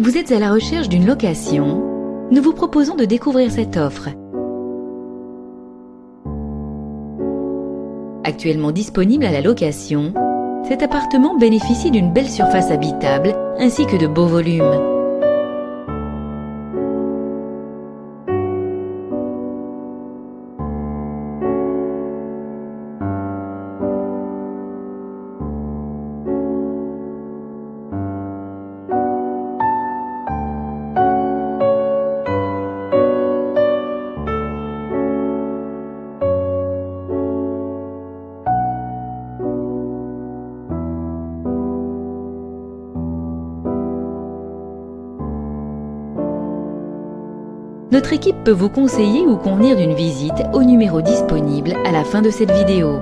Vous êtes à la recherche d'une location Nous vous proposons de découvrir cette offre. Actuellement disponible à la location, cet appartement bénéficie d'une belle surface habitable ainsi que de beaux volumes. Notre équipe peut vous conseiller ou convenir d'une visite au numéro disponible à la fin de cette vidéo.